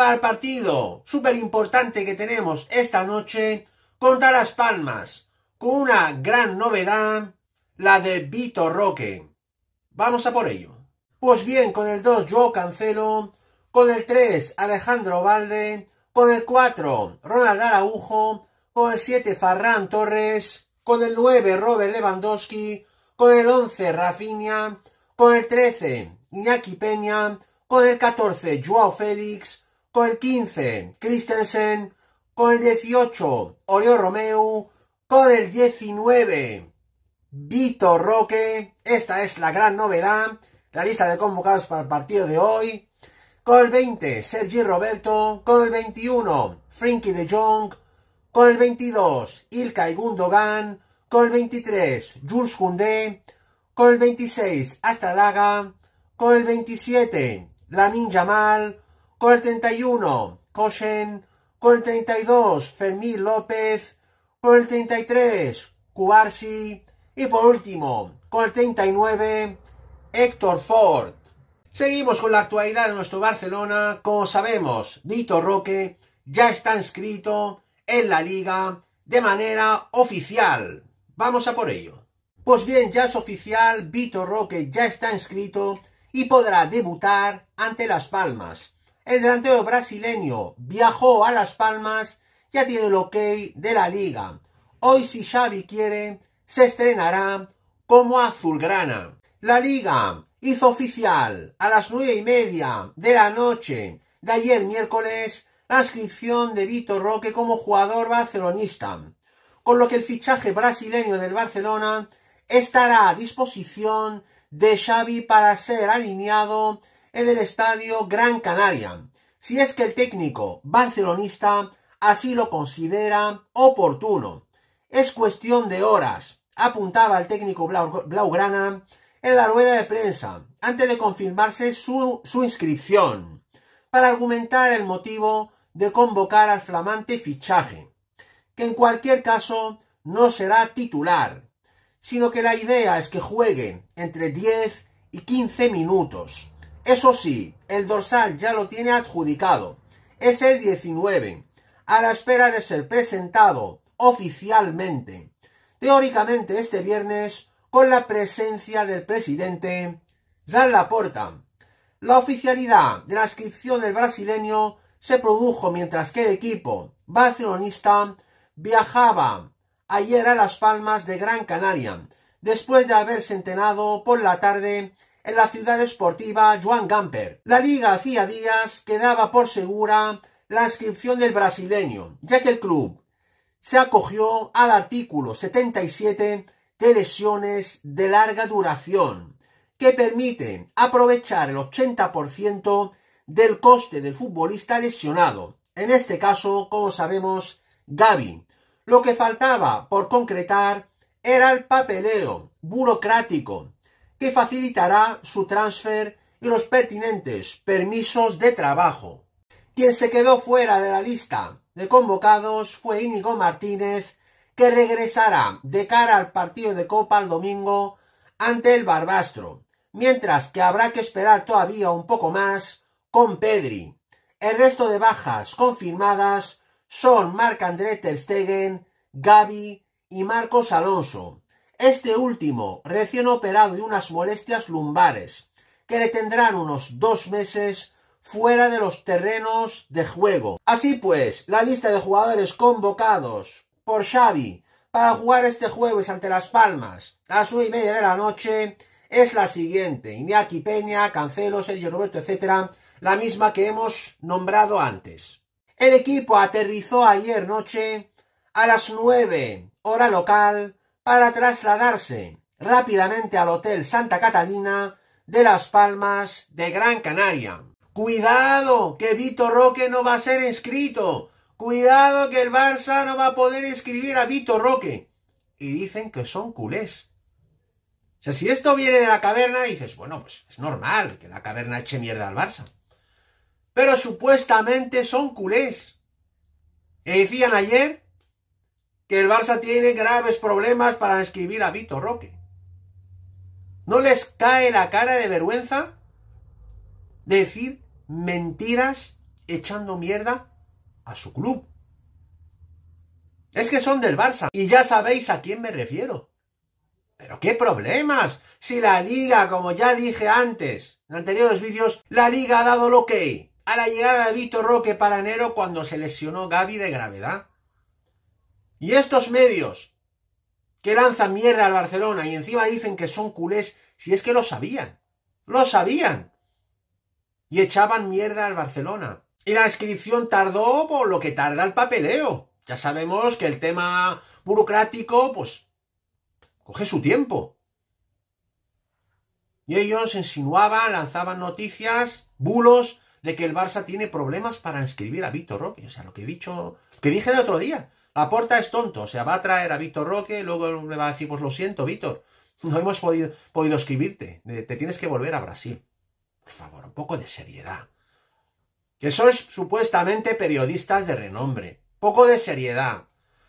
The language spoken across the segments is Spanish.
para el partido súper importante que tenemos esta noche contra Las Palmas, con una gran novedad, la de Vito Roque. Vamos a por ello. Pues bien, con el 2 yo Cancelo, con el 3 Alejandro Valde, con el 4 Ronald Araujo, con el 7 Farran Torres, con el 9 Robert Lewandowski, con el 11 Rafinha, con el 13 Iñaki Peña, con el 14 Joao Félix, con el 15 Christensen, con el 18 Oriol Romeu, con el 19 Vito Roque, esta es la gran novedad, la lista de convocados para el partido de hoy, con el 20 Sergi Roberto, con el 21 Frankie de Jong, con el 22 Ilkay Gundogan, con el 23 Jules Koundé, con el 26 Astralaga, con el 27 Lamin Jamal, con el 31 Koshen, con el 32 Fermín López, con el 33 Kubarsi y por último con el 39 Héctor Ford. Seguimos con la actualidad de nuestro Barcelona. Como sabemos, Dito Roque ya está inscrito en la liga de manera oficial. Vamos a por ello. Pues bien, ya es oficial, Vito Roque ya está inscrito y podrá debutar ante Las Palmas. El delantero brasileño viajó a Las Palmas, ya tiene el ok de la liga. Hoy si Xavi quiere, se estrenará como azulgrana. La liga hizo oficial a las nueve y media de la noche de ayer miércoles la inscripción de Vito Roque como jugador barcelonista, con lo que el fichaje brasileño del Barcelona estará a disposición de Xavi para ser alineado en el estadio Gran Canaria, si es que el técnico barcelonista así lo considera oportuno. Es cuestión de horas, apuntaba el técnico Blaugrana en la rueda de prensa, antes de confirmarse su, inscripción, para argumentar el motivo de convocar al flamante fichaje, que en cualquier caso no será titular, sino que la idea es que jueguen entre 10 y 15 minutos. Eso sí, el dorsal ya lo tiene adjudicado. Es el 19, a la espera de ser presentado oficialmente. Teóricamente este viernes con la presencia del presidente Jean Laporta. La oficialidad de la inscripción del brasileño se produjo mientras que el equipo barcelonista viajaba ayer a Las Palmas de Gran Canaria, después de haberse entrenado por la tarde en la ciudad esportiva Joan Gamper. La liga hacía días que daba por segura la inscripción del brasileño, ya que el club se acogió al artículo 77 de lesiones de larga duración, que permiten aprovechar el 80% del coste del futbolista lesionado. En este caso, como sabemos, Gaby, lo que faltaba por concretar era el papeleo burocrático que facilitará su transfer y los pertinentes permisos de trabajo. Quien se quedó fuera de la lista de convocados fue Íñigo Martínez, que regresará de cara al partido de Copa el domingo ante el Barbastro, mientras que habrá que esperar todavía un poco más con Pedri. El resto de bajas confirmadas son Marc-André Ter Stegen, Gaby y Marcos Alonso. Este último recién operado de unas molestias lumbares, que le tendrán unos dos meses fuera de los terrenos de juego. Así pues, la lista de jugadores convocados por Xavi para jugar este jueves ante Las Palmas a las nueve y media de la noche es la siguiente. Iñaki Peña, Cancelo, Sergio Roberto, etc. La misma que hemos nombrado antes. El equipo aterrizó ayer noche a las 9 hora local para trasladarse rápidamente al Hotel Santa Catalina de Las Palmas de Gran Canaria. Cuidado, que Vito Roque no va a ser inscrito, cuidado que el Barça no va a poder escribir a Vito Roque. Y dicen que son culés. O sea, si esto viene de la caverna, dices, bueno, pues es normal que la caverna eche mierda al Barça. Pero supuestamente son culés. Y decían ayer que el Barça tiene graves problemas para escribir a Vito Roque. ¿No les cae la cara de vergüenza decir mentiras echando mierda a su club? Es que son del Barça y ya sabéis a quién me refiero. Pero qué problemas. Si la liga, como ya dije antes, en anteriores vídeos, la liga ha dado lo que a la llegada de Vito Roque para enero cuando se lesionó Gaby de gravedad. Y estos medios que lanzan mierda al Barcelona y encima dicen que son culés, si es que lo sabían, lo sabían. Y echaban mierda al Barcelona. Y la inscripción tardó por lo que tarda el papeleo. Ya sabemos que el tema burocrático, pues, coge su tiempo. Y ellos insinuaban, lanzaban noticias, bulos, de que el Barça tiene problemas para inscribir a Víctor Roque. O sea, lo que he dicho, que dije el otro día. Aporta es tonto, o sea, va a traer a Víctor Roque, luego le va a decir, pues lo siento, Víctor, no hemos podido, podido escribirte, te tienes que volver a Brasil. Por favor, un poco de seriedad. Que sois supuestamente periodistas de renombre. Poco de seriedad.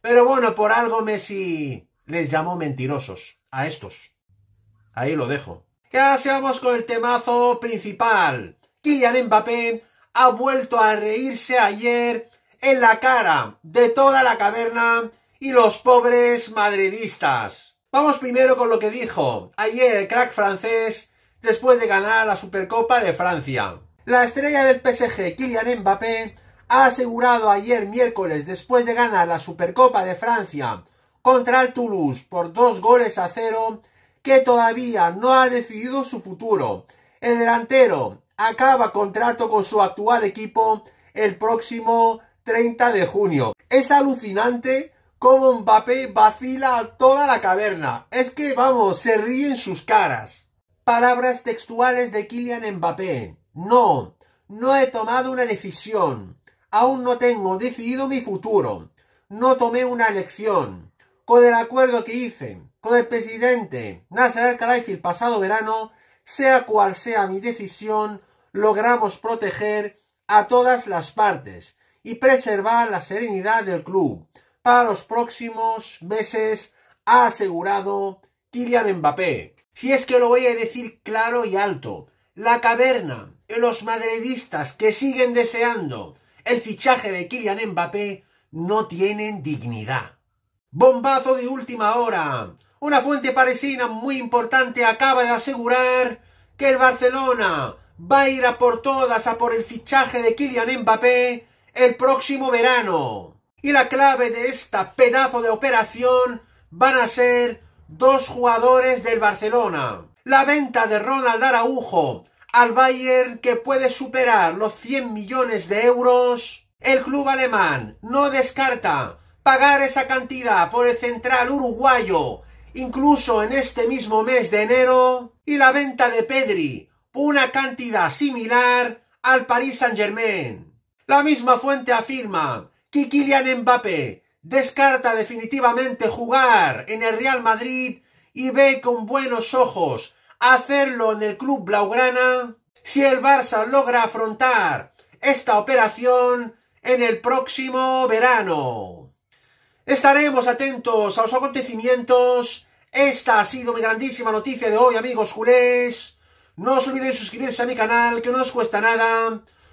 Pero bueno, por algo Messi les llamó mentirosos a estos. Ahí lo dejo. Ahora vamos con el temazo principal. Kylian Mbappé ha vuelto a reírse ayer en la cara de toda la caverna y los pobres madridistas. Vamos primero con lo que dijo ayer el crack francés después de ganar la Supercopa de Francia. La estrella del PSG, Kylian Mbappé, ha asegurado ayer miércoles después de ganar la Supercopa de Francia contra el Toulouse por dos goles a cero que todavía no ha decidido su futuro. El delantero acaba contrato con su actual equipo el próximo 30 de junio. Es alucinante cómo Mbappé vacila a toda la caverna. Es que, vamos, se ríen sus caras. Palabras textuales de Kylian Mbappé. No, no he tomado una decisión. Aún no tengo decidido mi futuro. No tomé una elección. Con el acuerdo que hice con el presidente Nasser Al-Khelaifi el pasado verano, sea cual sea mi decisión, logramos proteger a todas las partes y preservar la serenidad del club. Para los próximos meses ha asegurado Kylian Mbappé. Si es que lo voy a decir claro y alto, la caverna los madridistas que siguen deseando el fichaje de Kylian Mbappé no tienen dignidad. Bombazo de última hora. Una fuente parisina muy importante acaba de asegurar que el Barcelona va a ir a por todas a por el fichaje de Kylian Mbappé el próximo verano. Y la clave de esta pedazo de operación van a ser dos jugadores del Barcelona. La venta de Ronald Araujo al Bayern que puede superar los 100 millones de euros. El club alemán no descarta pagar esa cantidad por el central uruguayo incluso en este mismo mes de enero. Y la venta de Pedri por una cantidad similar al Paris Saint Germain. La misma fuente afirma que Kylian Mbappé descarta definitivamente jugar en el Real Madrid y ve con buenos ojos hacerlo en el club blaugrana si el Barça logra afrontar esta operación en el próximo verano. Estaremos atentos a los acontecimientos. Esta ha sido mi grandísima noticia de hoy, amigos culés. No os olvidéis suscribirse a mi canal, que no os cuesta nada